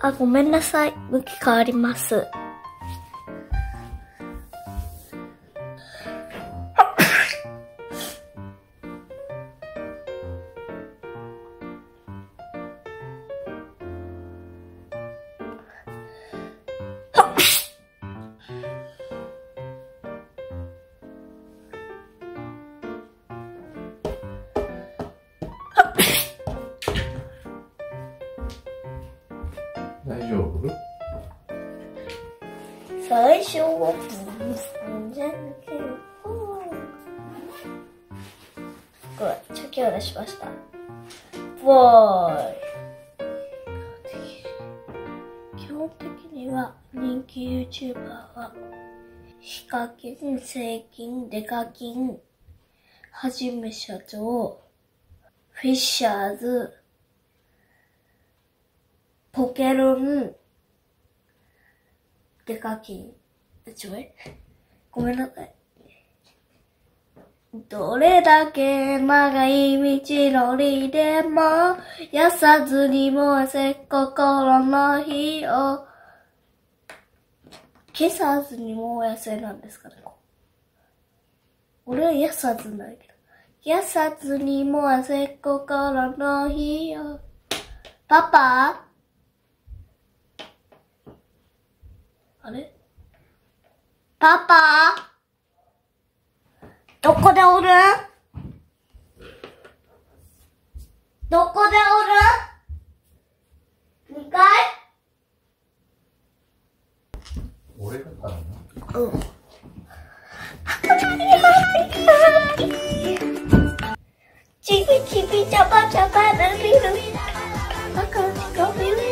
あ、ごめんなさい。向き変わります。最初はブースんじゃんけど。ごめん、チョキを出しました。ボーイ。基本的には人気 YouTuber はヒカキン、セイキン、デカキン、はじめ社長、フィッシャーズ、ポケロン、デカキン。ちょいごめんなさい。どれだけ長い道のりでも、やさずに燃えせ心の火を、消さずに燃やせなんですかね。俺はやさずないけど。やさずに燃やせ心の火を。パパ？あれ？パパどこでおる？どこでおる？二階？俺だからな。うん。ちびちびちゃばちゃばるりる。あかんかびる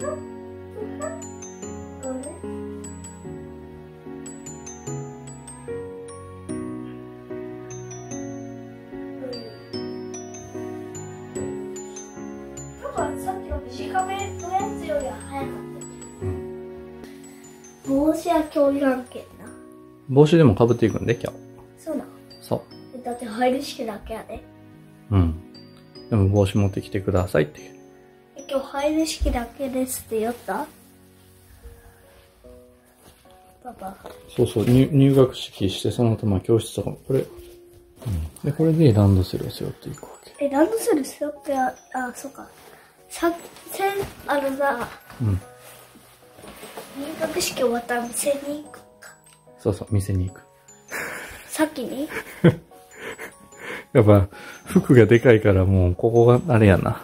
さっきの短めのやつよりは早かった帽子は今日いらんけんな帽子でもかぶっていくんで、今日。そうなのそだって入る式だけやでう。うん。でも帽子持ってきてくださいって。え今日入る式だけですって言った？パパそうそう、入入学式して、その後、まあ、教室とかも、これ、うん。で、これでランドセルを背負っていくわけ。えランドセル背負ってああそうかさせんあのさうん。入学式終わったら店に行くかそうそう、店に行く。先に？やっぱ、服がでかいからもう、ここがあれやな。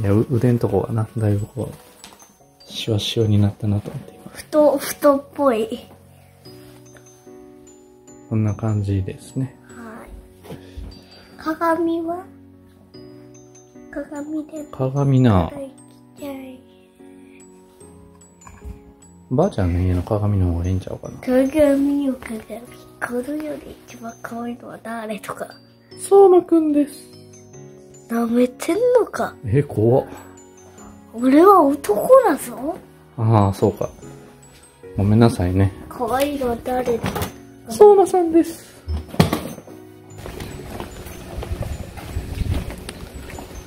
いや、う腕んとこがな、だいぶこう、シワシワになったなと思って今。太太っぽいこんな感じですね。はい鏡は？鏡で鏡な、ばあちゃんの家の鏡の方がいいんちゃうかな。鏡よ鏡この世で一番可愛いのは誰とか相馬くんです。舐めてんのか？え、怖っ。俺は男だぞああ、そうか。ごめんなさいね。可愛いのは誰だ？相馬さんです。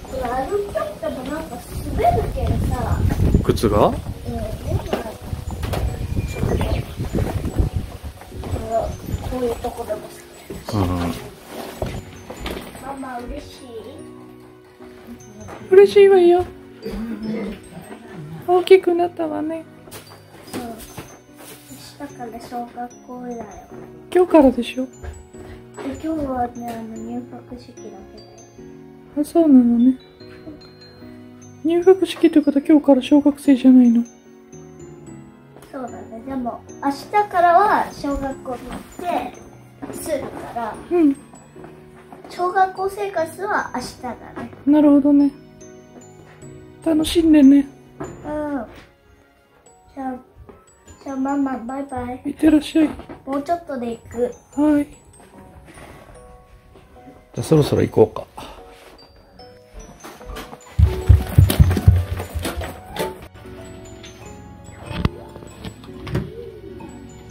これ歩きたくてもなんか滑るけどさ靴が？うんでもこういうとこでもうん。ママ嬉しい？嬉しいわよ。大きくなったわね。そう明日から小学校だよ今日からでしょ？で今日はねあの入学式だけだよあ、そうなのね。入学式ってことは今日から小学生じゃないの？そうだねでも明日からは小学校に行ってするからうん。小学校生活は明日だねなるほどね。楽しんでね。うんじゃあじゃあママバイバイいってらっしゃい。もうちょっとで行くはい。じゃあそろそろ行こうか。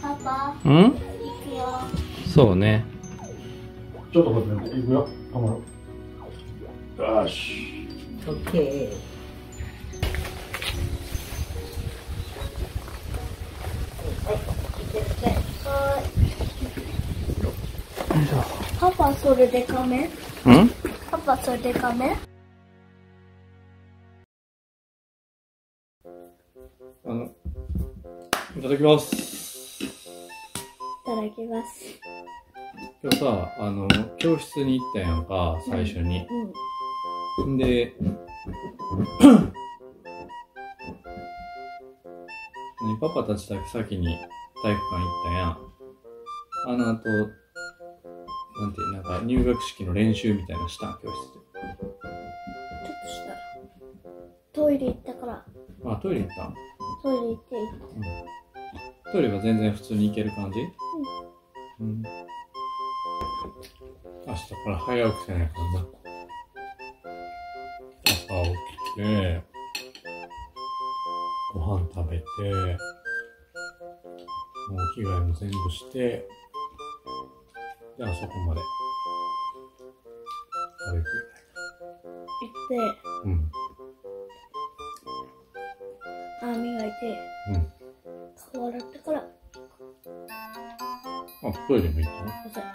パパうん？行くよそうね。ちょっと待って、行くよ。頑張ろう。よし。オパパそれでかめうん？パパそれでかめあの、いただきます。いただきます今日さ、あの、教室に行ったやんか、最初に。うん。んで、何パパたちだけ先に体育館行ったやん。あの後、なんていう、なんか入学式の練習みたいなのしたん、教室ちょっとした。トイレ行ったから、で。あ、トイレ行ったんトイレ行って行った。トイレは全然普通に行ける感じ？うん。明日から早起きせないからな。朝起きて、ご飯食べて、もう着替えも全部して、で、あそこまで。歩いて行って、うん。歯磨いて、うん。顔洗ってから、あ、トイレも行ったの？お茶。